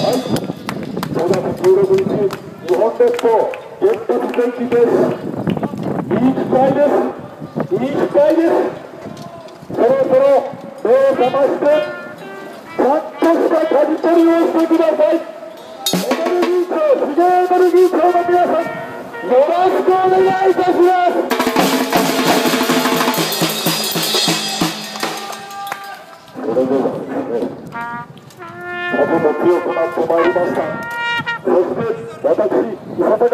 はい。5月16日日本列島ですい。い機会ですい。い機会ですそろそろ目を覚ましてちゃんとした舵取りをしてくださいエネルギー庁資源エネルギー庁の皆さんよろしくお願いいたしますそれではね風も強くなってまいりました。そして私